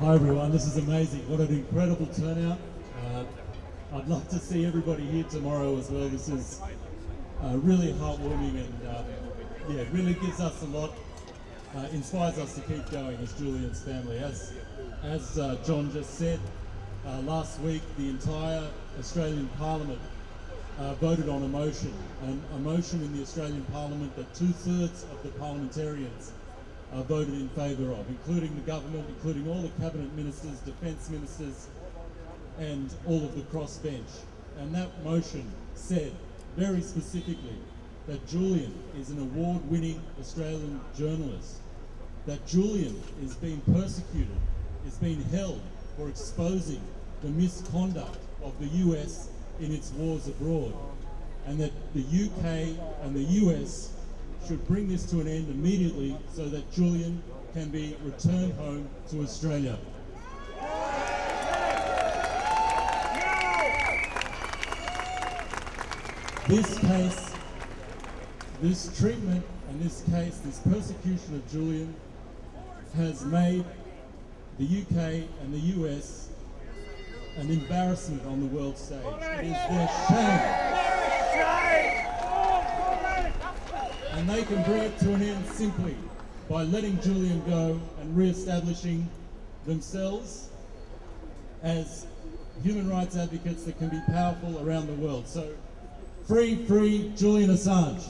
Hi everyone, this is amazing. What an incredible turnout. Uh, I'd love to see everybody here tomorrow as well. This is uh, really heartwarming and uh, yeah, really gives us a lot, uh, inspires us to keep going as Julian's family. As, as uh, John just said, uh, last week the entire Australian Parliament voted on a motion, a motion in the Australian Parliament that two-thirds of the parliamentarians uh, voted in favour of, including the government, including all the cabinet ministers, defence ministers, and all of the crossbench. And that motion said very specifically that Julian is an award-winning Australian journalist, that Julian is being persecuted, is being held for exposing the misconduct of the US in its wars abroad, and that the UK and the US should bring this to an end immediately so that Julian can be returned home to Australia. This case, this treatment and this case, this persecution of Julian has made the UK and the US an embarrassment on the world stage. It is their shame. And they can bring it to an end simply by letting Julian go and re-establishing themselves as human rights advocates that can be powerful around the world. So free, free Julian Assange.